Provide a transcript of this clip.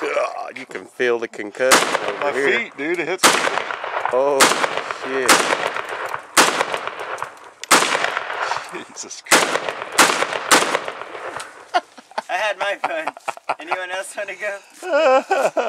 God, you can feel the concussion over My here. feet, dude. It hits. Oh shit. Jesus Christ. I had my fun. Anyone else want to go?